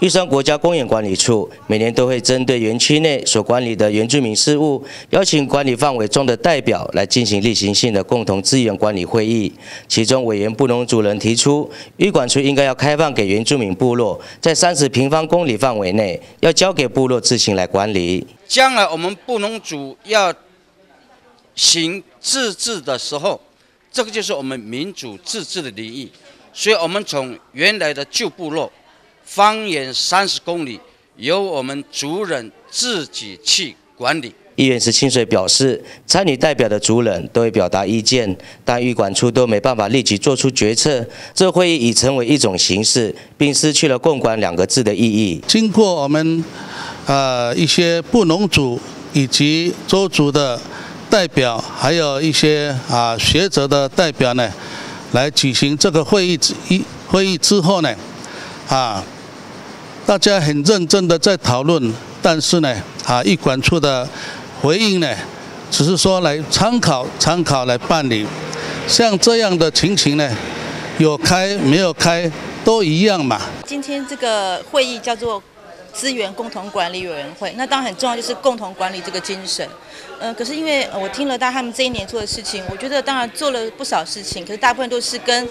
玉山国家公园管理处每年都会针对园区内所管理的原住民事务，邀请管理范围中的代表来进行例行性的共同资源管理会议。其中委员布农族人提出，玉管处应该要开放给原住民部落，在三十平方公里范围内，要交给部落自行来管理。将来我们布农族要行自治的时候，这个就是我们民主自治的领域。所以，我们从原来的旧部落。方圆三十公里，由我们族人自己去管理。议员石清水表示，参与代表的族人都会表达意见，但预管处都没办法立即做出决策。这会议已成为一种形式，并失去了“共管”两个字的意义。经过我们呃一些布农族以及周族的代表，还有一些啊学者的代表呢，来举行这个会议之一会议之后呢，啊。大家很认真的在讨论，但是呢，啊，一管处的回应呢，只是说来参考参考来办理，像这样的情形呢，有开没有开都一样嘛。今天这个会议叫做资源共同管理委员会，那当然很重要就是共同管理这个精神。呃，可是因为我听了大他们这一年做的事情，我觉得当然做了不少事情，可是大部分都是跟。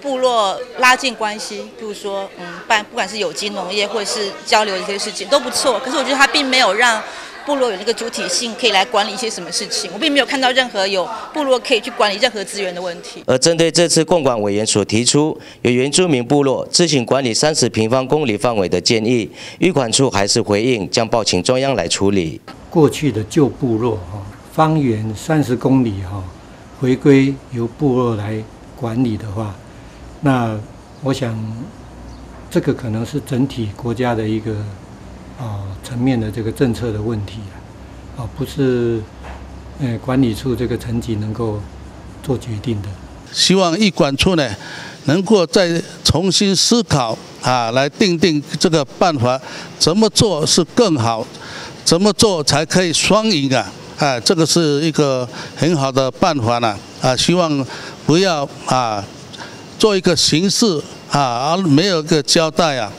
部落拉近关系，比如说，嗯，办不管是有机农业或者是交流一些事情都不错。可是我觉得他并没有让部落有那个主体性，可以来管理一些什么事情。我并没有看到任何有部落可以去管理任何资源的问题。而针对这次共管委员所提出有原住民部落自行管理三十平方公里范围的建议，预管处还是回应将报请中央来处理。过去的旧部落哈，方圆三十公里哈，回归由部落来管理的话。那我想，这个可能是整体国家的一个啊层面的这个政策的问题啊，不是呃管理处这个层级能够做决定的。希望一管处呢，能够再重新思考啊，来定定这个办法，怎么做是更好，怎么做才可以双赢啊？啊，这个是一个很好的办法呢啊，希望不要啊。做一个形式啊，而没有一个交代啊，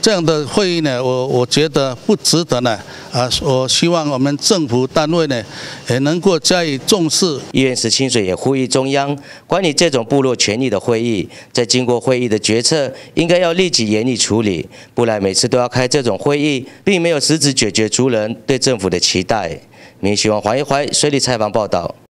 这样的会议呢，我我觉得不值得呢啊！我希望我们政府单位呢也能够加以重视。议员石清水也呼吁中央管理这种部落权益的会议，在经过会议的决策，应该要立即严厉处理，不然每次都要开这种会议，并没有实质解决族人对政府的期待。民希望黄一怀水里采访报道。